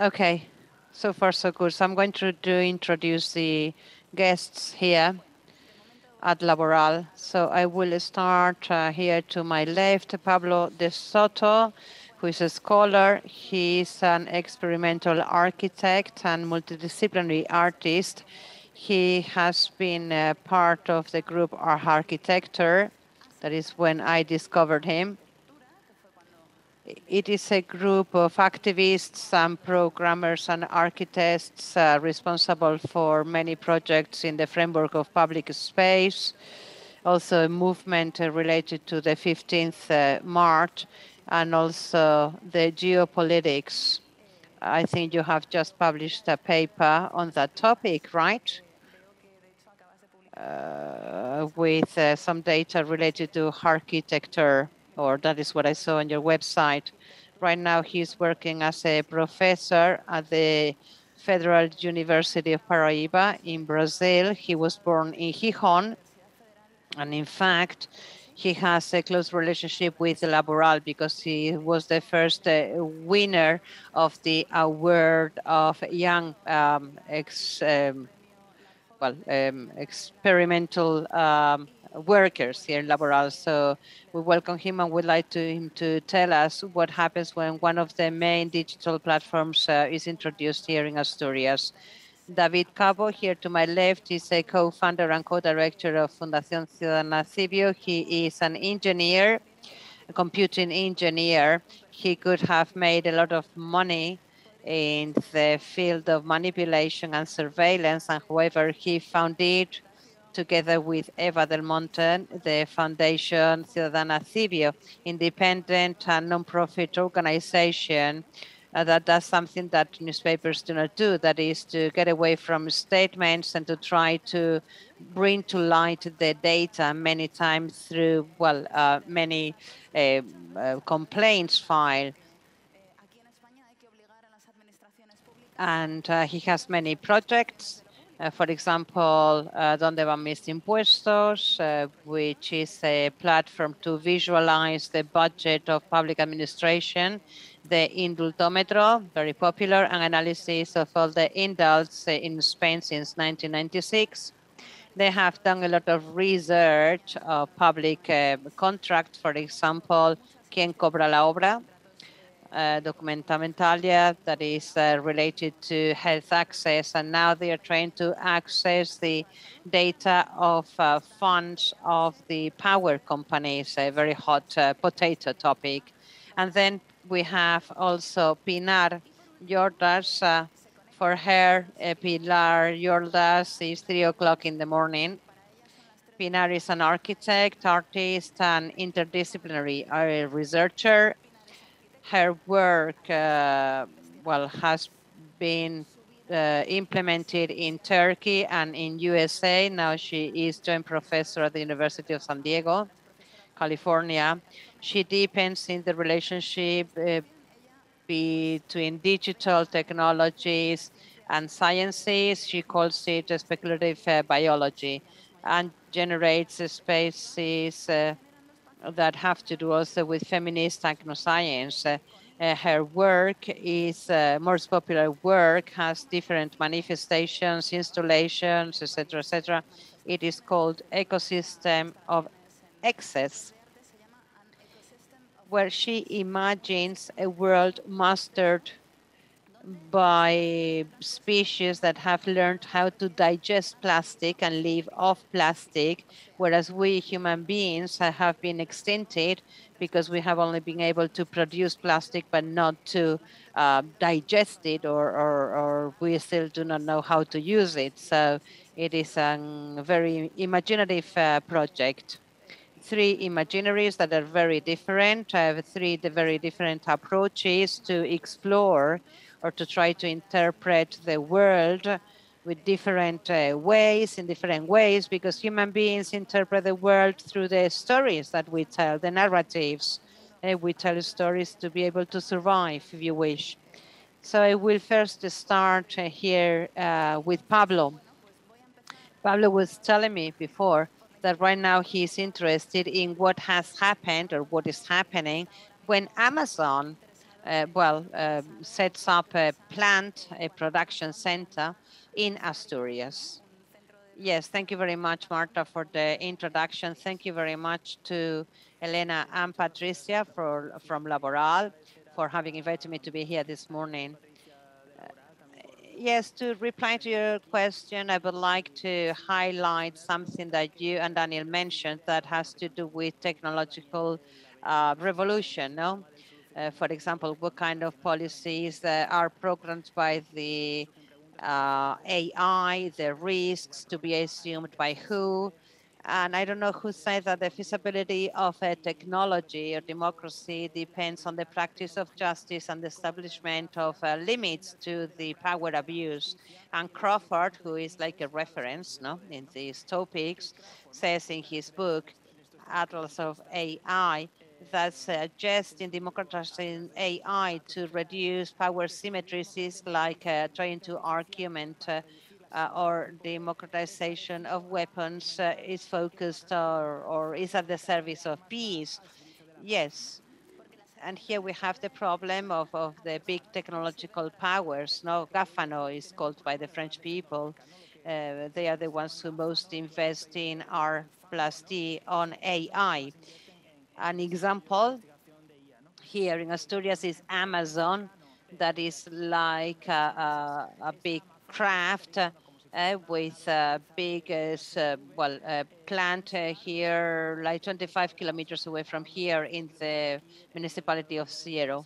Okay, so far so good. So I'm going to, to introduce the guests here at Laboral. So I will start uh, here to my left, Pablo de Soto, who is a scholar. He is an experimental architect and multidisciplinary artist. He has been uh, part of the group Our Architecture. That is when I discovered him it is a group of activists and programmers and architects uh, responsible for many projects in the framework of public space, also a movement uh, related to the 15th uh, March, and also the geopolitics. I think you have just published a paper on that topic, right? Uh, with uh, some data related to architecture or that is what I saw on your website. Right now, he's working as a professor at the Federal University of Paraíba in Brazil. He was born in Gijón, and in fact, he has a close relationship with Laboral because he was the first uh, winner of the award of young um, ex, um, well, um, experimental um, workers here in Laboral. So we welcome him and we'd like to him to tell us what happens when one of the main digital platforms uh, is introduced here in Asturias. David Cabo, here to my left, is a co-founder and co-director of Fundación Ciudadana. He is an engineer, a computing engineer. He could have made a lot of money in the field of manipulation and surveillance, and however, he found it together with Eva Belmonte, the Foundation Ciudadana Civio, independent and non-profit organization uh, that does something that newspapers do not do, that is to get away from statements and to try to bring to light the data many times through, well, uh, many uh, uh complaints filed. And uh, he has many projects for example, uh, Donde van mis impuestos, uh, which is a platform to visualize the budget of public administration, the Indultómetro, very popular, an analysis of all the indults in Spain since 1996. They have done a lot of research of public uh, contracts, for example, ¿Quién cobra la obra? Uh, Medicamentalia that is uh, related to health access, and now they are trying to access the data of uh, funds of the power companies, a very hot uh, potato topic. And then we have also Pinar Yoldas. Uh, for her, uh, Pilar Yoldas is three o'clock in the morning. Pinar is an architect, artist, and interdisciplinary researcher her work, uh, well, has been uh, implemented in Turkey and in USA. Now she is joint professor at the University of San Diego, California. She deepens in the relationship uh, between digital technologies and sciences. She calls it speculative uh, biology and generates spaces uh, that have to do also with feminist technoscience. Uh, uh, her work is uh, most popular work has different manifestations, installations, etc., etc. It is called ecosystem of excess, where she imagines a world mastered by species that have learned how to digest plastic and live off plastic, whereas we human beings have been extincted because we have only been able to produce plastic but not to uh, digest it, or, or, or, we still do not know how to use it. So it is a very imaginative uh, project three imaginaries that are very different. I have three very different approaches to explore or to try to interpret the world with different uh, ways, in different ways, because human beings interpret the world through the stories that we tell, the narratives. Uh, we tell stories to be able to survive, if you wish. So I will first start uh, here uh, with Pablo. Pablo was telling me before that right now he's interested in what has happened or what is happening when Amazon well, uh, sets up a plant, a production center in Asturias. Yes, thank you very much, Marta, for the introduction. Thank you very much to Elena and Patricia for, from Laboral for having invited me to be here this morning. Uh, yes, to reply to your question, I would like to highlight something that you and Daniel mentioned that has to do with technological uh, revolution. No, uh, for example, what kind of policies uh, are programmed by the uh, AI, the risks to be assumed by who. And I don't know who said that the feasibility of a technology or democracy depends on the practice of justice and the establishment of uh, limits to the power abuse. And Crawford, who is like a reference no, in these topics, says in his book, Atlas of AI, that suggests in democratizing AI to reduce power symmetries is like uh, trying to argument uh, uh, or democratization of weapons uh, is focused or, or is at the service of peace. Yes. And here we have the problem of, of the big technological powers. No, GAFANO is called by the French people. Uh, they are the ones who most invest in R plus D on AI. An example here in Asturias is Amazon, that is like a, a, a big craft uh, with a big, uh, well, a plant uh, here, like 25 kilometers away from here in the municipality of Siero.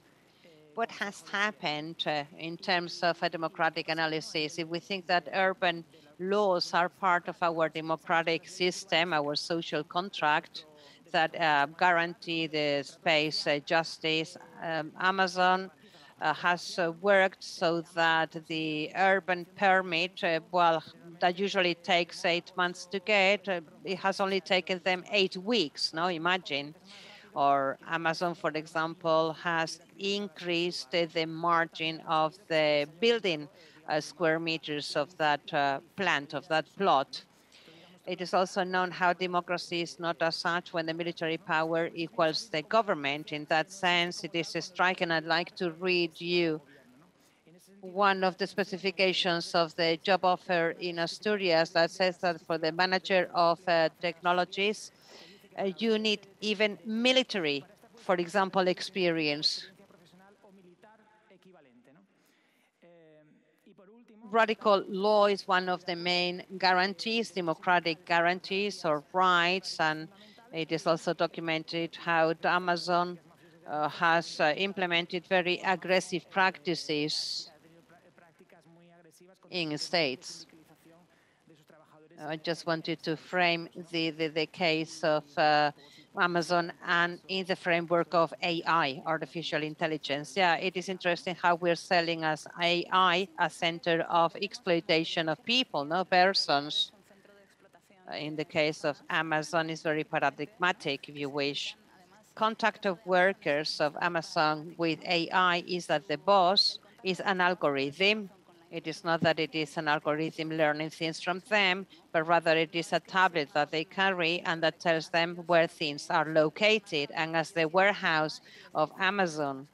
What has happened uh, in terms of a democratic analysis? If we think that urban laws are part of our democratic system, our social contract, that uh, guarantee the space uh, justice. Um, Amazon uh, has uh, worked so that the urban permit, uh, well, that usually takes eight months to get, it has only taken them eight weeks, now imagine. Or Amazon, for example, has increased the margin of the building square meters of that plant, of that plot. It is also known how democracy is not as such when the military power equals the government. In that sense, it is a striking. I'd like to read you one of the specifications of the job offer in Asturias that says that for the manager of uh, technologies, uh, you need even military, for example, experience radical law is one of the main guarantees, democratic guarantees or rights, and it is also documented how Amazon uh, has uh, implemented very aggressive practices in states. I just wanted to frame the, the, the case of uh, Amazon and in the framework of AI, artificial intelligence. Yeah, it is interesting how we're selling as AI a center of exploitation of people, no persons. Uh, in the case of Amazon, is very paradigmatic, if you wish. Contact of workers of Amazon with AI is that the boss is an algorithm it is not that it is an algorithm learning things from them, but rather it is a tablet that they carry and that tells them where things are located. And as the warehouse of Amazon,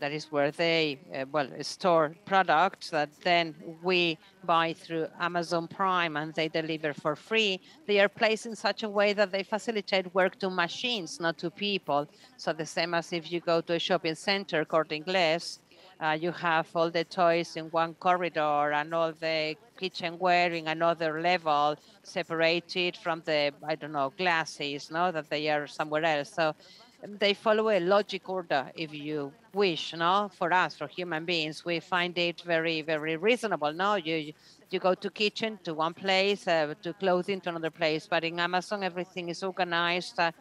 that is where they uh, well store products that then we buy through Amazon Prime and they deliver for free. They are placed in such a way that they facilitate work to machines, not to people. So the same as if you go to a shopping center, Corte Inglés, uh, you have all the toys in one corridor and all the kitchenware in another level, separated from the, I don't know, glasses, no, that they are somewhere else. So um, they follow a logic order, if you wish, no? For us, for human beings, we find it very, very reasonable, no? You, you go to kitchen to one place, uh, to clothing to another place, but in Amazon, everything is organized uh,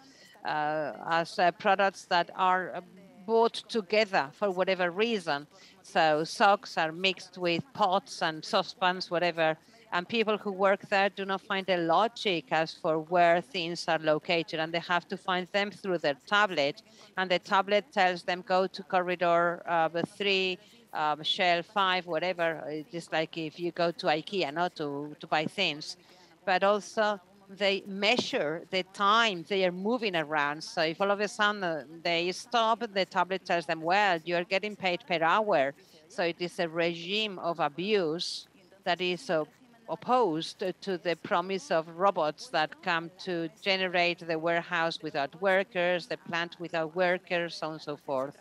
uh, as uh, products that are um, bought together for whatever reason. So socks are mixed with pots and saucepans, whatever. And people who work there do not find a logic as for where things are located, and they have to find them through their tablet. And the tablet tells them go to corridor uh, three, um, shelf five, whatever. It's just like if you go to IKEA, not to to buy things, but also they measure the time they are moving around. So if all of a sudden they stop, the tablet tells them, well, you are getting paid per hour. So it is a regime of abuse that is uh, opposed to the promise of robots that come to generate the warehouse without workers, the plant without workers, so on and so forth.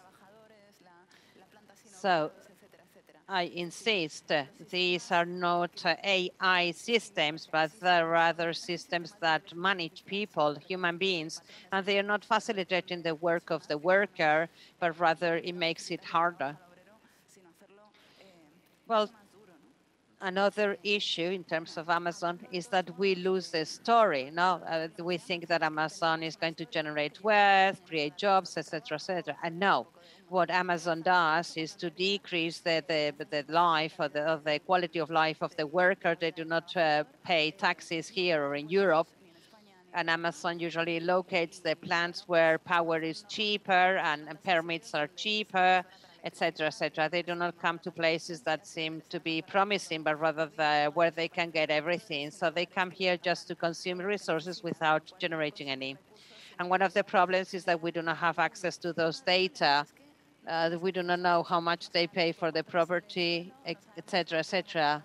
So I insist these are not AI systems, but they're rather systems that manage people, human beings, and they are not facilitating the work of the worker, but rather it makes it harder. Well, another issue in terms of Amazon is that we lose the story. No, uh, we think that Amazon is going to generate wealth, create jobs, etc., etc. And no, what Amazon does is to decrease the, the, the life or the, the quality of life of the worker. They do not uh, pay taxes here or in Europe. And Amazon usually locates the plants where power is cheaper and, and permits are cheaper, etc., etc. They do not come to places that seem to be promising, but rather the, where they can get everything. So they come here just to consume resources without generating any. And one of the problems is that we do not have access to those data uh, we do not know how much they pay for the property, etc., etc.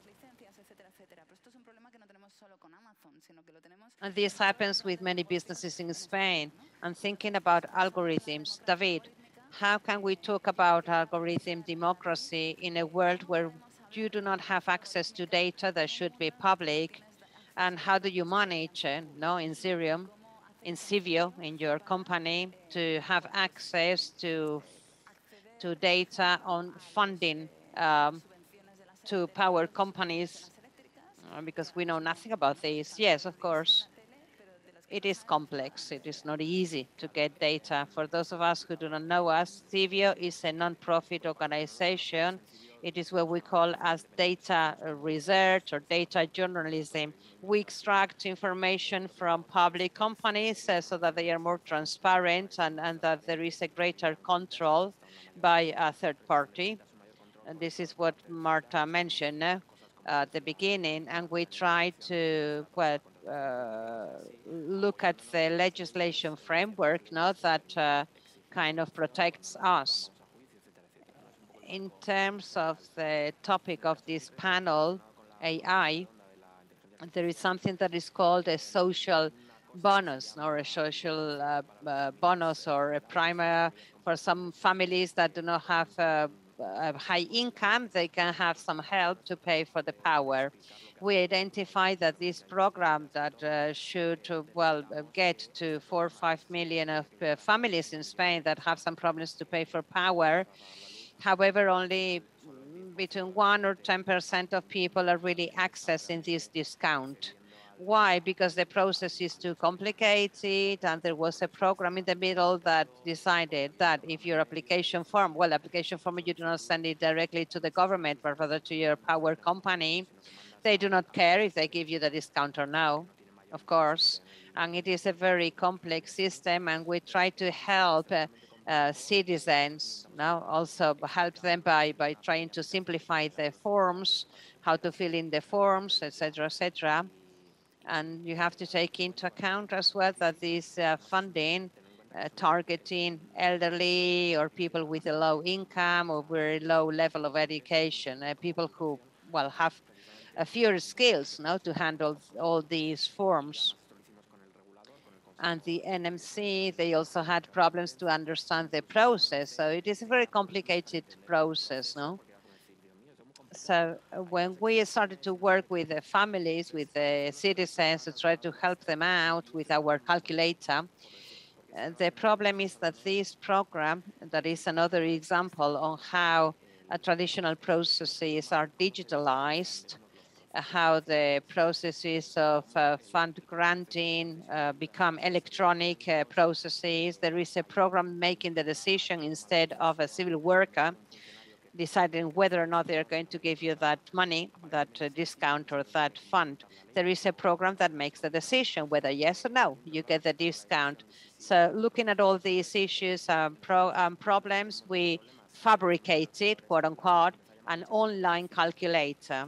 And this happens with many businesses in Spain. I'm thinking about algorithms. David, how can we talk about algorithm democracy in a world where you do not have access to data that should be public? And how do you manage, uh, no, in Xerium, in Civio, in your company, to have access to to data on funding um, to power companies uh, because we know nothing about this. Yes, of course. It is complex. It is not easy to get data. For those of us who do not know us, Civio is a non-profit organization. It is what we call as data research or data journalism. We extract information from public companies uh, so that they are more transparent and, and that there is a greater control by a third party. And this is what Marta mentioned uh, at the beginning. And we try to well, uh, look at the legislation framework now that uh, kind of protects us. In terms of the topic of this panel, AI, there is something that is called a social bonus or a social uh, uh, bonus or a primer for some families that do not have a, a, high income, they can have some help to pay for the power. We identify that this program that uh, should, well, get to four or five million of uh, families in Spain that have some problems to pay for power. However, only between one or 10% of people are really accessing this discount. Why? Because the process is too complicated, and there was a program in the middle that decided that if your application form, well, application form, you do not send it directly to the government, but rather to your power company. They do not care if they give you the discount or no, of course. And it is a very complex system, and we try to help. Uh, uh, citizens now also help them by by trying to simplify the forms how to fill in the forms etc etc and you have to take into account as well that this uh, funding uh, targeting elderly or people with a low income or very low level of education, uh, people who, well, have a fewer skills now to handle all these forms. And the NMC, they also had problems to understand the process. So it is a very complicated process, no? So when we started to work with the families, with the citizens to try to help them out with our calculator, uh, the problem is that this program, that is another example on how traditional processes are digitalized, how the processes of uh, fund granting uh, become electronic processes. There is a program making the decision instead of a civil worker deciding whether or not they're going to give you that money, that uh, discount or that fund. There is a program that makes the decision whether yes or no, you get the discount. So looking at all these issues, um, pro, um, problems, we fabricated, quote unquote, an online calculator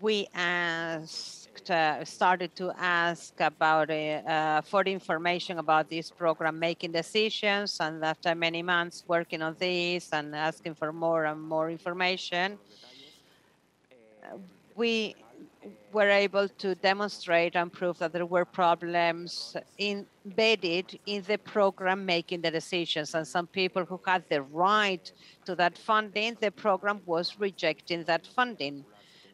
we asked, uh, started to ask about uh, for information about this program, making decisions. And after many months working on this and asking for more and more information, we were able to demonstrate and prove that there were problems embedded in the program making the decisions. And some people who had the right to that funding, the program was rejecting that funding.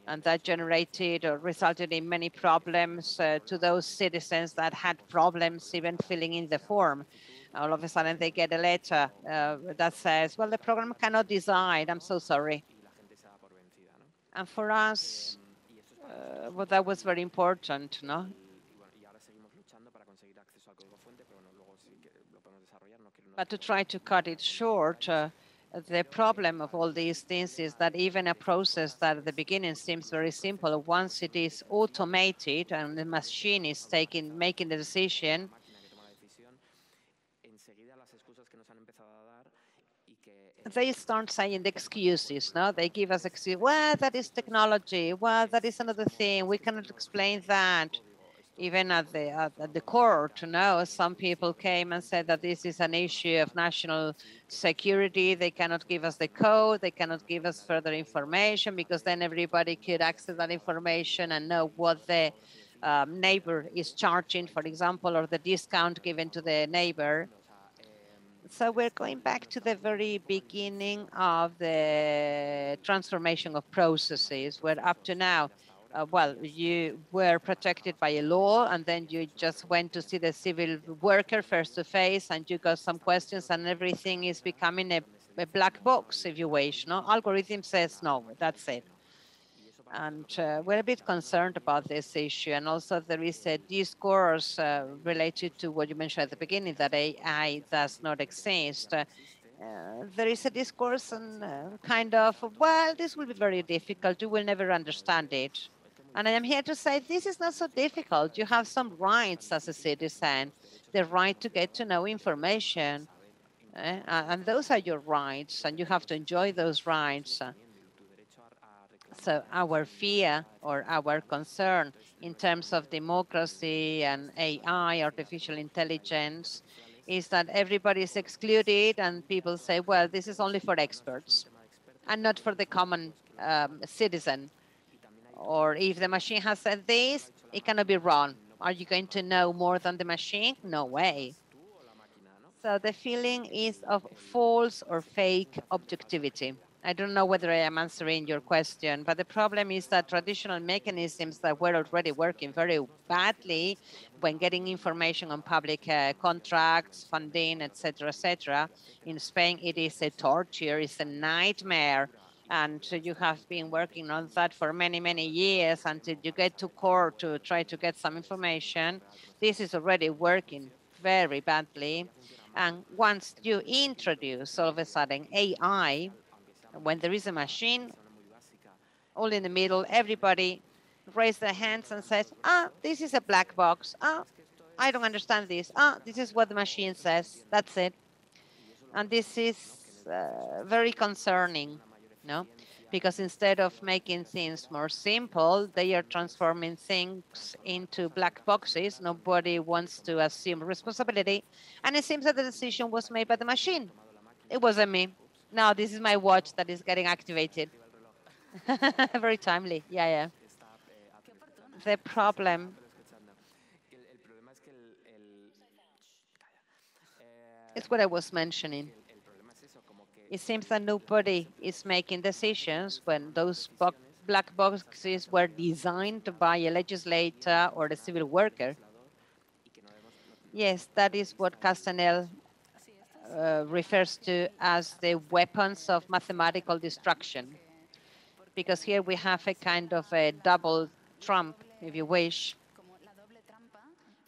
And that generated or resulted in many problems uh, to those citizens that had problems even filling in the form. All of a sudden, they get a letter uh, that says, Well, the program cannot decide. I'm so sorry. And for us, uh, well, that was very important, no? But to try to cut it short, uh, the problem of all these things is that even a process that at the beginning seems very simple, once it is automated and the machine is taking, making the decision, they start saying the excuses. No, they give us excuses. Well, that is technology. Well, that is another thing. We cannot explain that. Even at the at, at the court, you know, some people came and said that this is an issue of national security. They cannot give us the code. They cannot give us further information because then everybody could access that information and know what the um, neighbor is charging, for example, or the discount given to the neighbor so we're going back to the very beginning of the transformation of processes, where up to now, uh, well, you were protected by a law, and then you just went to see the civil worker face to face, and you got some questions, and everything is becoming a, a black box, if you wish. No, algorithm says no, that's it and uh, we're a bit concerned about this issue. And also, there is a discourse uh, related to what you mentioned at the beginning that AI does not exist. Uh, there is a discourse and uh, kind of, well, this will be very difficult. You will never understand it. And I am here to say this is not so difficult. You have some rights as a citizen, the right to get to know information. Eh? and those are your rights, and you have to enjoy those rights. So our fear or our concern in terms of democracy and AI, artificial intelligence, is that everybody is excluded and people say, well, this is only for experts and not for the common um, citizen. Or if the machine has said this, it cannot be wrong. Are you going to know more than the machine? No way. So the feeling is of false or fake objectivity. I don't know whether I am answering your question, but the problem is that traditional mechanisms that were already working very badly when getting information on public uh, contracts, funding, etc., etc. In Spain, it is a torture, it's a nightmare. And you have been working on that for many, many years until you get to court to try to get some information. This is already working very badly. And once you introduce all of a sudden AI, when there is a machine, all in the middle, everybody raise their hands and says, ah, this is a black box. Ah, I don't understand this. Ah, this is what the machine says. That's it. And this is uh, very concerning, no? Because instead of making things more simple, they are transforming things into black boxes. Nobody wants to assume responsibility. And it seems that the decision was made by the machine. It wasn't me. Now this is my watch that is getting activated. Very timely. Yeah, yeah. The problem It's what I was mentioning. It seems that nobody is making decisions when those black boxes were designed by a legislator or a civil worker. Yes, that is what Cathy O'Neil uh, refers to as the weapons of mathematical destruction. Because here we have a kind of a double trump, if you wish.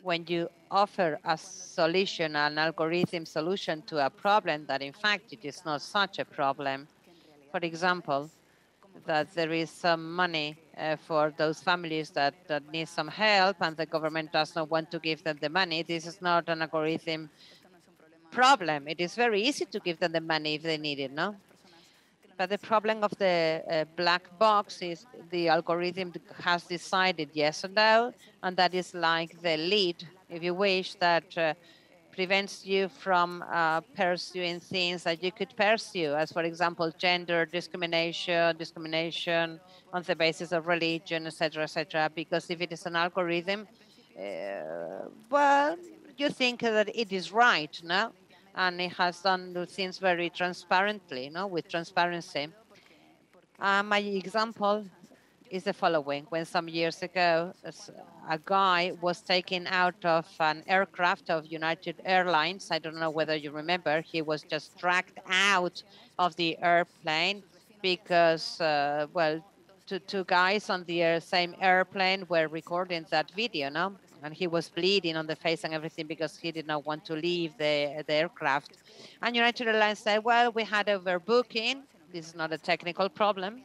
When you offer a solution, an algorithm solution to a problem that in fact it is not such a problem. For example, that there is some money uh, for those families that, that need some help and the government does not want to give them the money. This is not an algorithm problem. It is very easy to give them the money if they need it, no? But the problem of the uh, black box is the algorithm has decided yes or no, and that is like the lead, if you wish, that uh, prevents you from uh, pursuing things that you could pursue, as for example, gender discrimination, discrimination on the basis of religion, etc., etc. Because if it is an algorithm, uh, well, you think that it is right, no? and it has done things very transparently, no, with transparency. Uh, my example is the following. When some years ago, a guy was taken out of an aircraft of United Airlines, I don't know whether you remember, he was just dragged out of the airplane because, uh, well, two, two guys on the same airplane were recording that video, no? and he was bleeding on the face and everything because he did not want to leave the, the aircraft. And United Airlines said, well, we had overbooking. This is not a technical problem.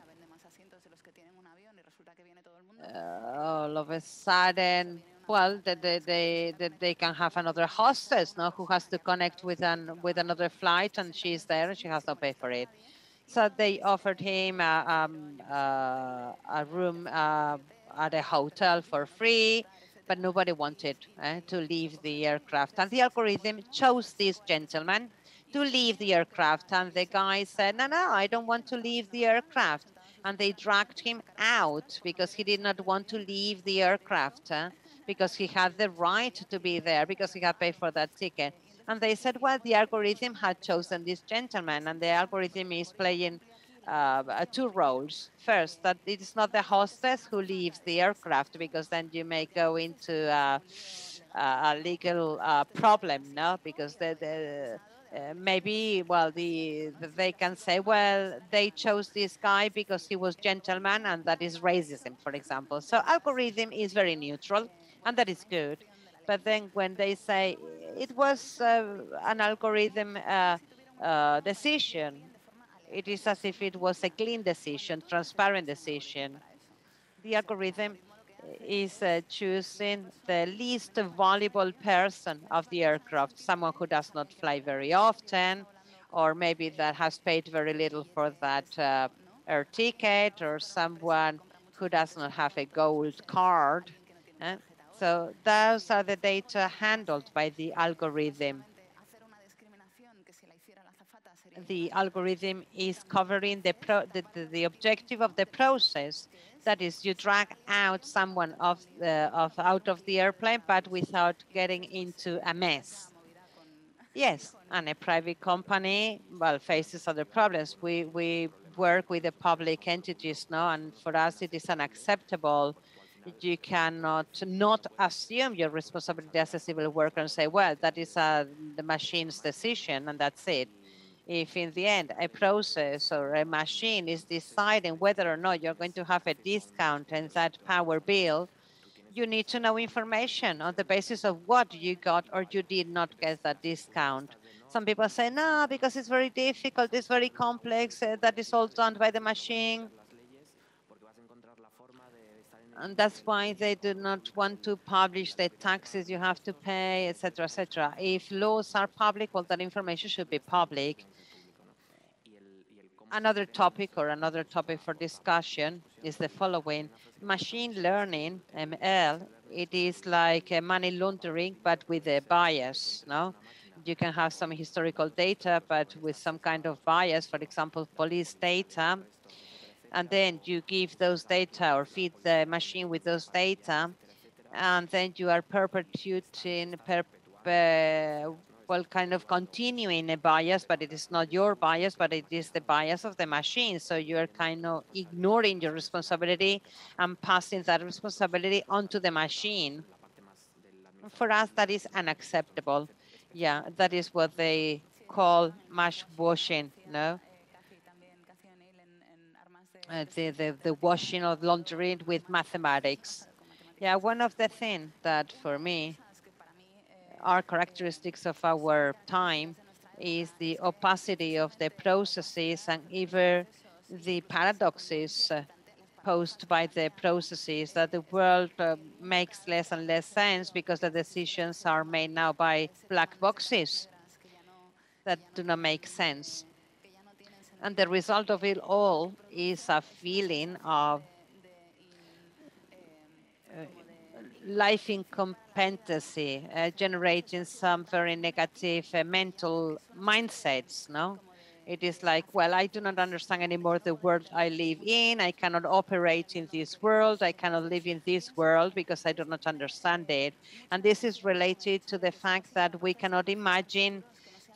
Uh, all of a sudden, well, they, they, they, they can have another hostess, no, who has to connect with an with another flight, and she's there and she has to pay for it. So they offered him a, um, uh, a room uh, at a hotel for free but nobody wanted uh, to leave the aircraft. And the algorithm chose this gentleman to leave the aircraft. And the guy said, no, no, I don't want to leave the aircraft. And they dragged him out because he did not want to leave the aircraft uh, because he had the right to be there because he had paid for that ticket. And they said, well, the algorithm had chosen this gentleman and the algorithm is playing uh, uh, two roles. First, that it is not the hostess who leaves the aircraft because then you may go into uh, a legal uh, problem, no? Because the, the uh, maybe well the, the, they can say well they chose this guy because he was gentleman and that is racism for example so algorithm is very neutral and that is good but then when they say it was uh, an algorithm decision it is as if it was a clean decision, transparent decision. The algorithm is uh, choosing the least valuable person of the aircraft, someone who does not fly very often, or maybe that has paid very little for that uh, air ticket, or someone who does not have a gold card. Eh? So those are the data handled by the algorithm the algorithm is covering the, pro, the, the, the, objective of the process. That is, you drag out someone of the, of, out of the airplane, but without getting into a mess. Yes, and a private company, well, faces other problems. We, we work with the public entities now, and for us it is unacceptable. You cannot not assume your responsibility as a civil worker and say, well, that is uh, the machine's decision, and that's it if in the end a process or a machine is deciding whether or not you're going to have a discount in that power bill, you need to know information on the basis of what you got or you did not get that discount. Some people say, no, because it's very difficult, it's very complex, uh, that is all done by the machine. And that's why they do not want to publish the taxes you have to pay, etc., etc. If laws are public, well, that information should be public another topic or another topic for discussion is the following. Machine learning, ML, it is like money laundering, but with a bias, no? You can have some historical data, but with some kind of bias, for example, police data, and then you give those data or feed the machine with those data, and then you are perpetuating per, well, kind of continuing a bias, but it is not your bias, but it is the bias of the machine. So you're kind of ignoring your responsibility and passing that responsibility onto the machine. For us, that is unacceptable. Yeah, that is what they call math washing, no? Uh, the, the, the washing of laundry with mathematics. Yeah, one of the things that for me are characteristics of our time is the opacity of the processes and even the paradoxes uh, posed by the processes that the world uh, makes less and less sense because the decisions are made now by black boxes that do not make sense. And the result of it all is a feeling of uh, life incompetency, uh, generating some very negative uh, mental mindsets, no? It is like, well, I do not understand anymore the world I live in. I cannot operate in this world. I cannot live in this world because I do not understand it. And this is related to the fact that we cannot imagine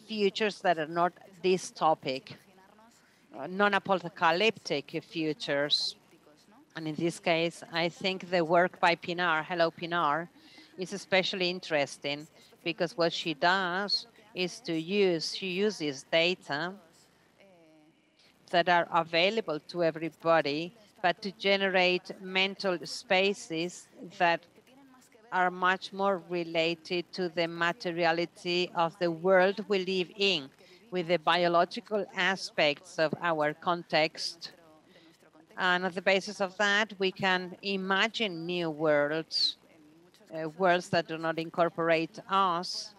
futures that are not this uh, non-apocalyptic futures. And in this case, I think the work by Pinar, hello Pinar, is especially interesting because what she does is to use, she uses data that are available to everybody, but to generate mental spaces that are much more related to the materiality of the world we live in, with the biological aspects of our context. And on the basis of that, we can imagine new worlds, uh, worlds that do not incorporate us,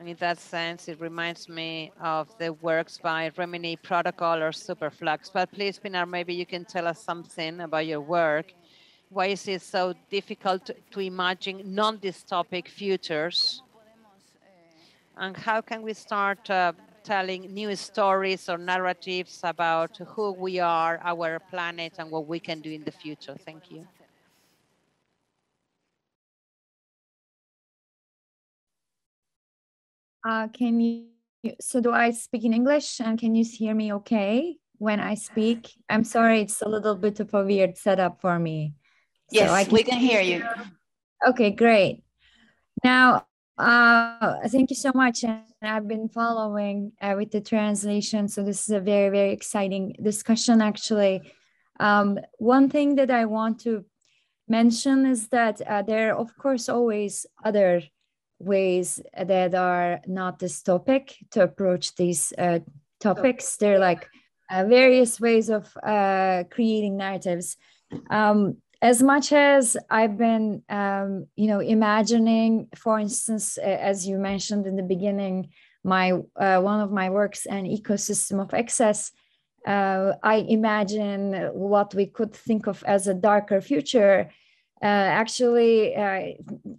and in that sense, it reminds me of the works by Rimini Protokoll or Superflux. But please, Pinar, maybe you can tell us something about your work. Why is it so difficult to imagine non-dystopic futures? And how can we start uh, telling new stories or narratives about who we are, our planet, and what we can do in the future? Thank you. Uh, can you, so do I speak in English and can you hear me okay when I speak? I'm sorry, it's a little bit of a weird setup for me. Yes, so can we can hear you. Okay, great. Now, uh, thank you so much. And I've been following uh, with the translation. So this is a very, very exciting discussion, actually. Um, one thing that I want to mention is that uh, there are, of course, always other ways that are not this topic to approach these uh, topics. They're like uh, various ways of creating narratives. Um, as much as I've been, um, you know, imagining, for instance, as you mentioned in the beginning, my uh, one of my works, an ecosystem of excess. Uh, I imagine what we could think of as a darker future uh, actually uh,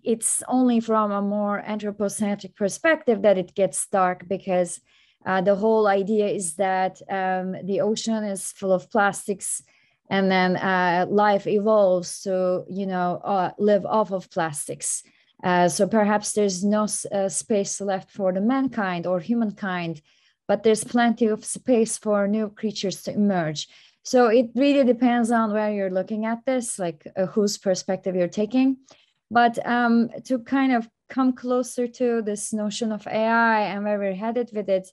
it's only from a more anthropocentric perspective that it gets dark because uh, the whole idea is that um, the ocean is full of plastics and then uh, life evolves to you know uh, live off of plastics uh, so perhaps there's no space left for the mankind or humankind but there's plenty of space for new creatures to emerge so it really depends on where you're looking at this, like uh, whose perspective you're taking. But um, to kind of come closer to this notion of AI and where we're headed with it,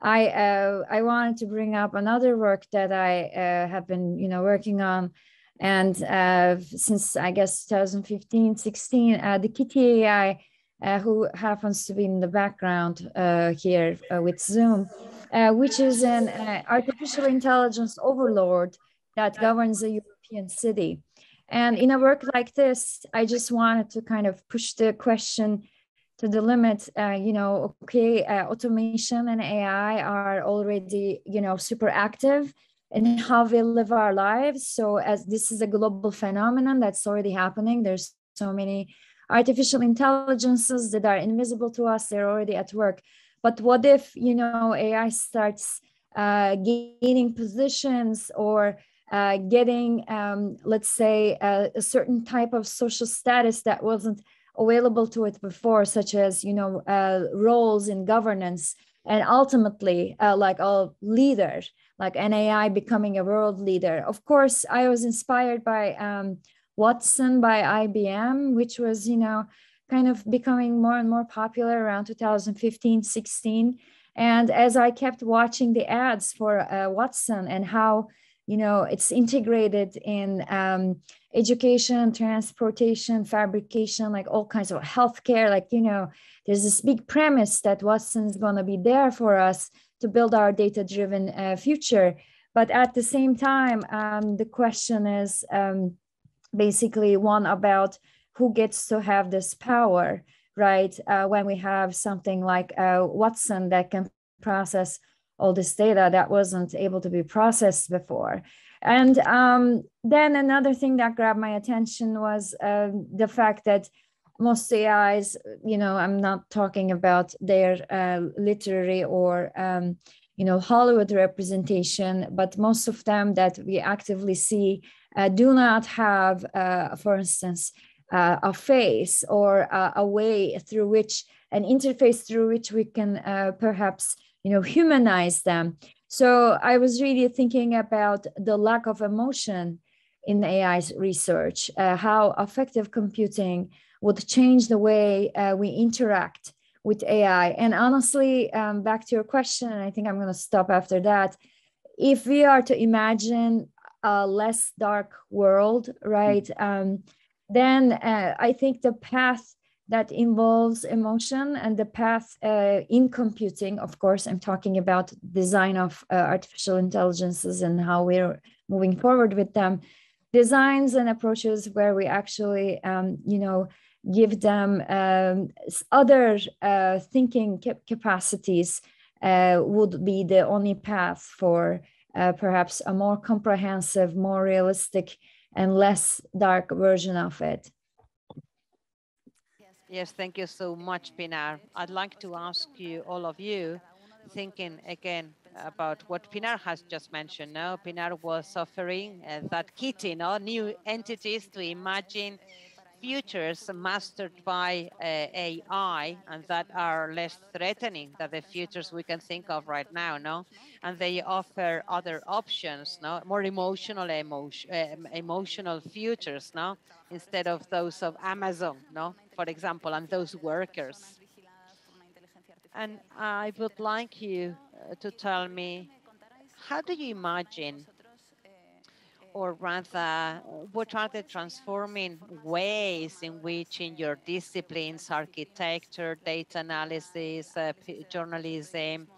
I uh, I wanted to bring up another work that I uh, have been you know working on, and uh, since I guess 2015, 16, uh, the Kitty AI, uh, who happens to be in the background uh, here with Zoom, which is an artificial intelligence overlord that governs a European city. And in a work like this, I just wanted to kind of push the question to the limit. Uh, you know, okay, uh, automation and AI are already, you know, super active in how we live our lives. So as this is a global phenomenon that's already happening, there's so many artificial intelligences that are invisible to us. They're already at work. But what if, you know, AI starts uh, gaining positions or uh, getting, um, let's say, a, a, certain type of social status that wasn't available to it before, such as, you know, uh, roles in governance, and ultimately, uh, like a leader, like NAI becoming a world leader. Of course, I was inspired by um, Watson by IBM, which was, you know, kind of becoming more and more popular around 2015, 16. And as I kept watching the ads for uh, Watson and how, you know, it's integrated in um, education, transportation, fabrication, like all kinds of healthcare, like, you know, there's this big premise that Watson's going to be there for us to build our data driven uh, future. But at the same time, um, the question is um, basically one about who gets to have this power, right? Uh, when we have something like uh, Watson that can process all this data that wasn't able to be processed before. And um, then another thing that grabbed my attention was uh, the fact that most AIs, you know, I'm not talking about their uh, literary or, um, you know, Hollywood representation, but most of them that we actively see uh, do not have, uh, for instance, uh, a face or a way through which an interface through which we can uh, perhaps, you know, humanize them. So I was really thinking about the lack of emotion in AI research, uh, how affective computing would change the way uh, we interact with AI. And honestly, um, back to your question, and I think I'm going to stop after that. If we are to imagine a less dark world, right, um, then uh, I think the path that involves emotion and the path uh, in computing, of course, I'm talking about design of uh, artificial intelligences and how we're moving forward with them, designs and approaches where we actually, um, you know, give them um, other uh, thinking cap capacities uh, would be the only path for uh, perhaps a more comprehensive, more realistic, and less dark version of it. Yes, thank you so much, Pinar. I'd like to ask you, all of you, thinking again about what Pinar has just mentioned. Now, Pinar was offering uh, that kitty, no, new entities to imagine futures mastered by uh, AI and that are less threatening than the futures we can think of right now, no? And they offer other options, no? More emotional emotion, uh, emotional futures, no? Instead of those of Amazon, no? For example, and those workers. And I would like you uh, to tell me, how do you imagine or rather, what are the transforming ways in which in your disciplines, architecture, data analysis, uh, journalism,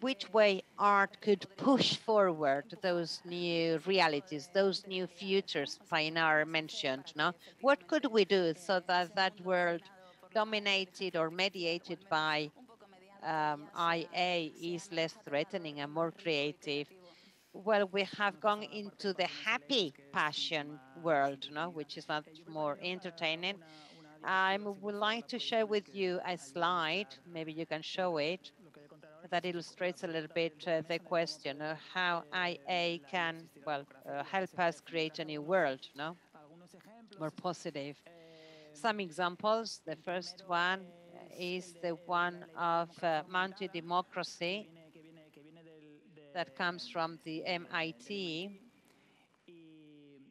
which way art could push forward those new realities, those new futures Pinar mentioned, no? What could we do so that that world dominated or mediated by um, IA is less threatening and more creative? Well, we have gone into the happy passion world, no, which is much more entertaining. I would like to share with you a slide, maybe you can show it, that illustrates a little bit uh, the question of how IA can, well, uh, help us create a new world, no? More positive. Some examples, the first one is the one of uh, multi-democracy that comes from the MIT.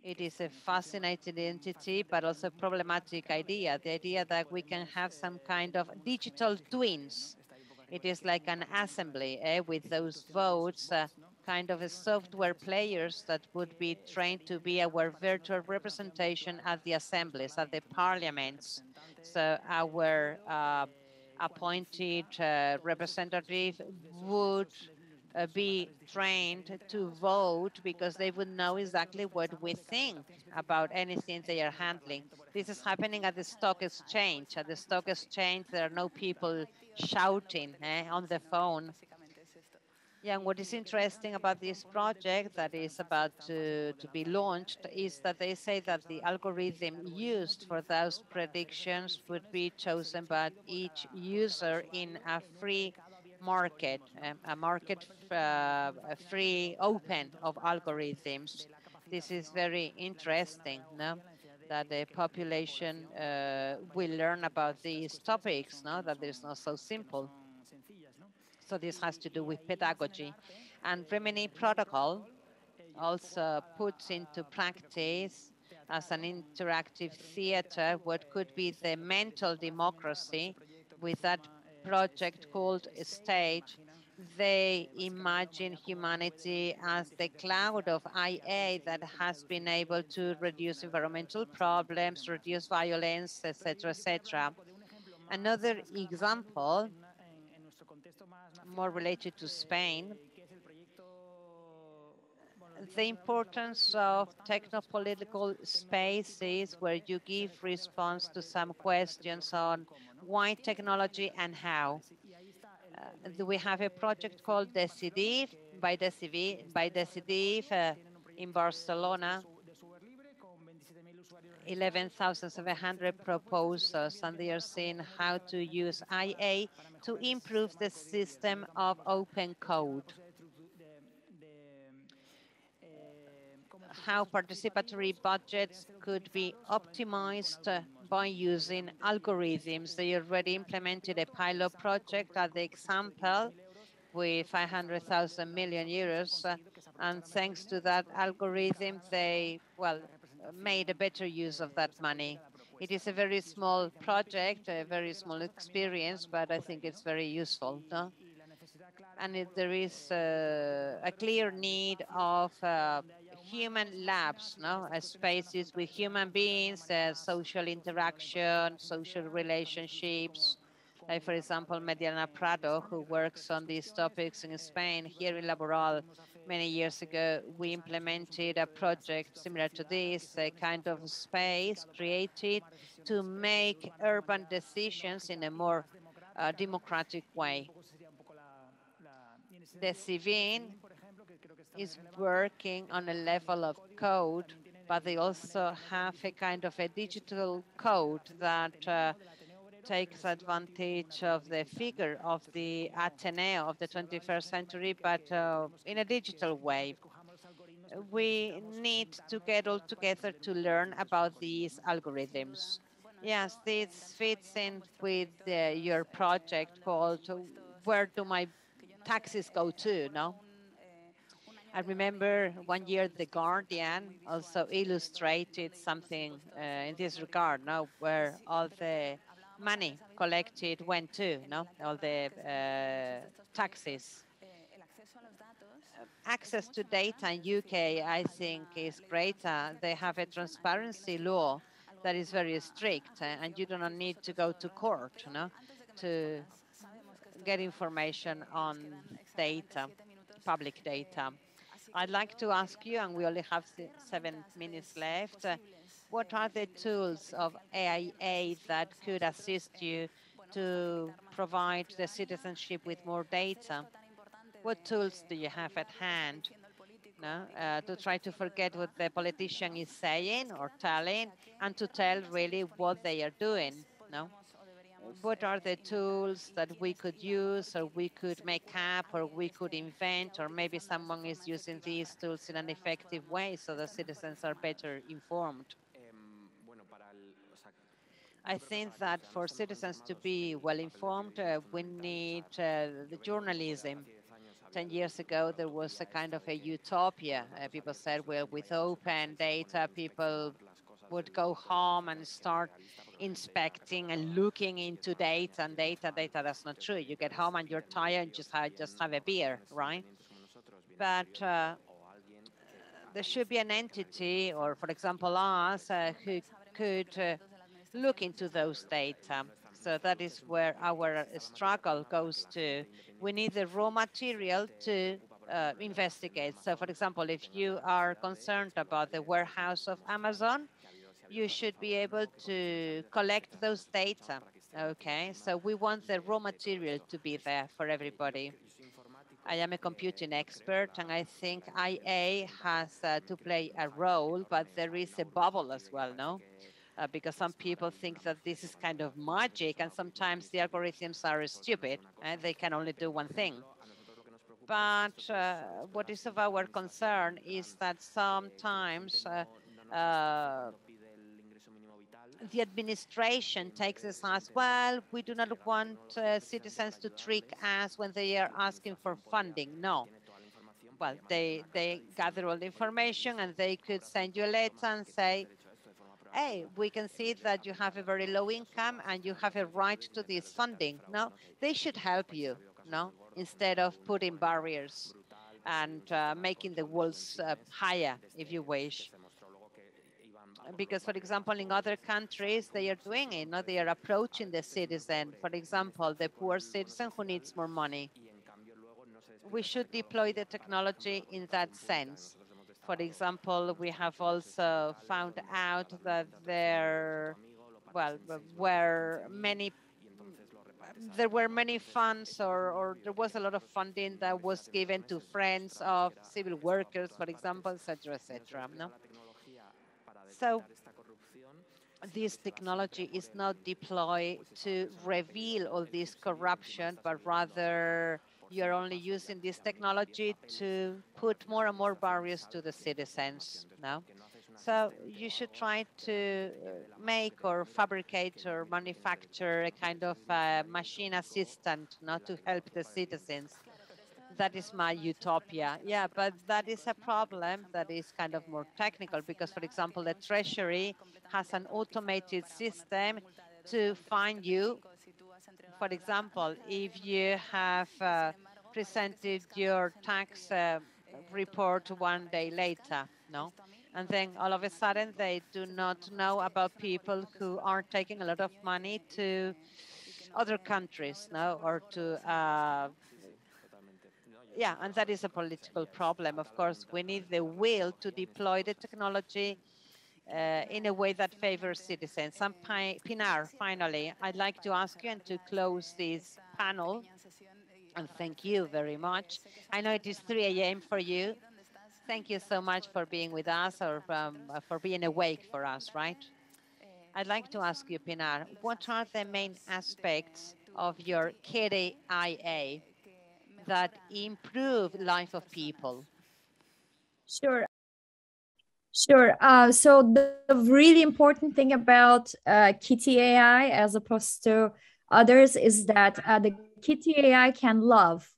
It is a fascinating entity, but also a problematic idea. The idea that we can have some kind of digital twins. It is like an assembly eh, with those votes, uh, kind of a software players that would be trained to be our virtual representation at the assemblies, at the parliaments. So our uh, appointed uh, representative would uh, be trained to vote because they would know exactly what we think about anything they are handling. This is happening at the stock exchange. At the stock exchange, there are no people shouting eh, on the phone. Yeah, and what is interesting about this project that is about to, to be launched is that they say that the algorithm used for those predictions would be chosen by each user in a free market, a market uh, free, open of algorithms. This is very interesting, no? that the population uh, will learn about these topics, no? that it's not so simple. So this has to do with pedagogy. And Rimini Protokoll also puts into practice as an interactive theater what could be the mental democracy with that project called Stage, they imagine humanity as the cloud of IA that has been able to reduce environmental problems, reduce violence, etc., etc. Another example, more related to Spain, the importance of technopolitical spaces where you give response to some questions on why technology and how. Uh, we have a project called Decidim by Decidim, by Decidim uh, in Barcelona 11,700 proposals, and they are seeing how to use IA to improve the system of open code. How participatory budgets could be optimized by using algorithms. They already implemented a pilot project at the example with 500,000 million euros. And thanks to that algorithm, they, well, made a better use of that money. It is a very small project, a very small experience, but I think it's very useful. No? And it, there is uh, a clear need of uh, human labs, no? Uh, spaces with human beings, uh, social interaction, social relationships, like for example, Medialab Prado, who works on these topics in Spain, here in Laboral, many years ago, we implemented a project similar to this, a kind of space created to make urban decisions in a more uh, democratic way. The Decidim is working on a level of code, but they also have a kind of a digital code that uh, takes advantage of the figure of the Ateneo of the 21st century, but uh, in a digital way. We need to get all together to learn about these algorithms. Yes, this fits in with uh, your project called Where Do My Taxes Go To, no? I remember one year The Guardian also illustrated something uh, in this regard, no, where all the money collected went to, no? All the uh, taxes. Access to data in UK, I think, is greater. They have a transparency law that is very strict, uh, and you do not need to go to court, no, to get information on data, public data. I'd like to ask you, and we only have seven minutes left, uh, what are the tools of AIA that could assist you to provide the citizenship with more data? What tools do you have at hand no? Uh, to try to forget what the politician is saying or telling and to tell really what they are doing? No? What are the tools that we could use or we could make up or we could invent or maybe someone is using these tools in an effective way so the citizens are better informed. I think that for citizens to be well informed, uh, we need uh, the journalism. 10 years ago, there was a kind of a utopia. Uh, people said, well, with open data, people would go home and start inspecting and looking into data and data. Data, that's not true. You get home and you're tired and just have, just have a beer, right? But uh, there should be an entity, or for example, us, uh, who could uh, look into those data. So that is where our struggle goes to. We need the raw material to uh, investigate. So, for example, if you are concerned about the warehouse of Amazon, you should be able to collect those data. Okay, so we want the raw material to be there for everybody. I am a computing expert, and I think IA has uh, to play a role, but there is a bubble as well, no? uh, because some people think that this is kind of magic, and sometimes the algorithms are stupid and they can only do one thing. But uh, what is of our concern is that sometimes uh, uh the administration takes this as well. We do not want uh, citizens to trick us when they are asking for funding. No, well, they, they gather all the information and they could send you a letter and say, hey, we can see that you have a very low income and you have a right to this funding. No, they should help you, no, instead of putting barriers and uh, making the walls uh, higher, if you wish. Because, for example, in other countries, they are doing it. No? They are approaching the citizen. For example, the poor citizen who needs more money. We should deploy the technology in that sense. For example, we have also found out that there, well, were many there were many funds or, or there was a lot of funding that was given to friends of civil workers, for example, etc., etc. No? So this technology is not deployed to reveal all this corruption, but rather you're only using this technology to put more and more barriers to the citizens now. So you should try to uh, make or fabricate or manufacture a kind of uh, machine assistant, not to help the citizens. That is my utopia. Yeah, but that is a problem that is kind of more technical because, for example, the Treasury has an automated system to find you. For example, if you have uh, presented your tax uh, report one day later, no? And then all of a sudden they do not know about people who are taking a lot of money to other countries, no, or to, uh, yeah, and that is a political problem. Of course, we need the will to deploy the technology uh, in a way that favors citizens. And Pinar, finally, I'd like to ask you and to close this panel, and thank you very much. I know it is 3 a.m. for you, Thank you so much for being with us or um, for being awake for us, right? I'd like to ask you, Pinar, what are the main aspects of your Kitty that improve life of people? Sure. Sure. Uh, so the, the, really important thing about uh, Kitty AI as opposed to others is that uh, the Kitty AI can love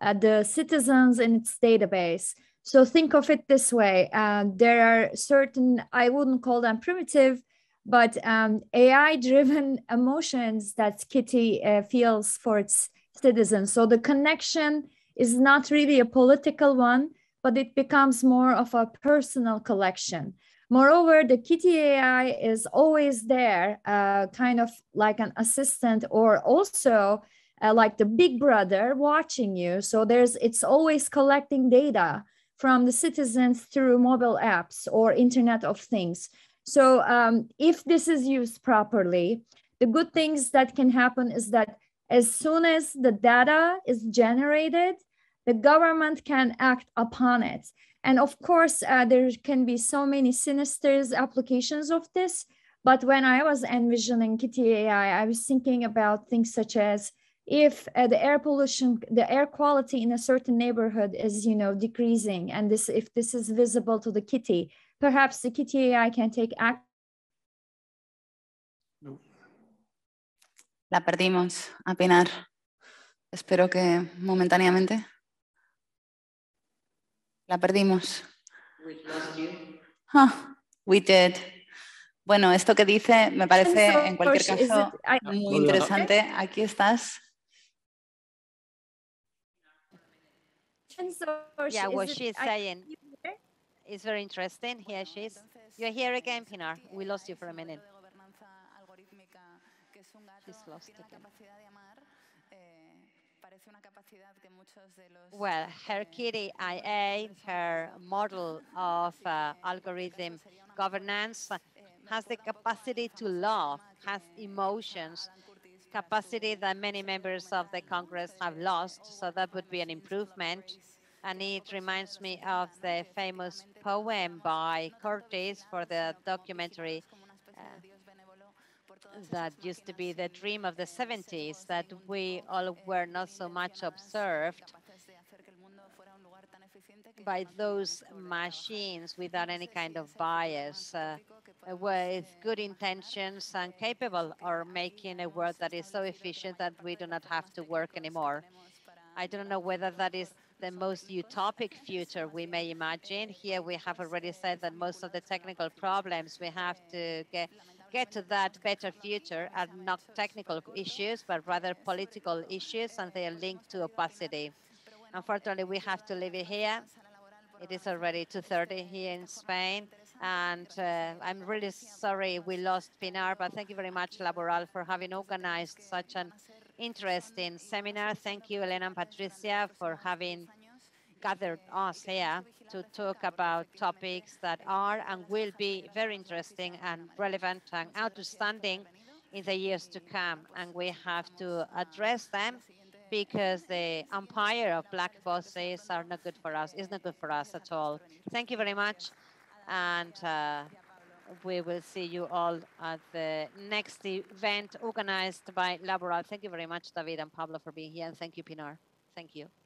uh, the citizens in its database. So think of it this way uh, there are certain, I wouldn't call them primitive, but um, AI driven emotions that Kitty uh, feels for its citizens. So the connection is not really a political one, but it becomes more of a personal collection. Moreover, the Kitty AI is always there, uh, kind of like an assistant or also uh, like the big brother watching you. So there's it's always collecting data from the citizens through mobile apps or Internet of Things. So um, if this is used properly, the good things that can happen is that as soon as the data is generated, the government can act upon it. And of course, uh, there can be so many sinister applications of this. But when I was envisioning Kitty AI, I was thinking about things such as if uh, the air pollution, the air quality in a certain neighborhood is, you know, decreasing, and this if this is visible to the kitty, perhaps the kitty AI can take action. La perdimos a Pinar. Espero que momentáneamente. La perdimos. We lost you. Ah, we did. Bueno, esto que dice me parece en cualquier caso muy interesante. Aquí estás. yeah, what she's saying is very interesting. Here she is. You're here again, Pinar. We lost you for a minute. Lost again. Well, her Kitty IA, her model of uh, algorithm governance, has the capacity to love, has emotions, capacity that many members of the Congress have lost, so that would be an improvement. And it reminds me of the famous poem by Curtis for the documentary uh, that used to be the dream of the 70s, that we all were not so much observed by those machines without any kind of bias. Uh, with good intentions and capable of making a world that is so efficient that we do not have to work anymore. I don't know whether that is the most utopic future we may imagine. Here we have already said that most of the technical problems we have to get, get to that better future are not technical issues, but rather political issues, and they are linked to opacity. Unfortunately, we have to leave it here. It is already 2.30 here in Spain. And uh, I'm really sorry we lost Pinar, but thank you very much, Laboral, for having organized such an interesting seminar. Thank you, Elena and Patricia, for having gathered us here to talk about topics that are and will be very interesting and relevant and outstanding in the years to come, and we have to address them because the empire of black boxes are not good for us. It's not good for us at all. Thank you very much, and uh, we will see you all at the next event organized by Laboral. Thank you very much, David and Pablo, for being here, and thank you, Pinar. Thank you.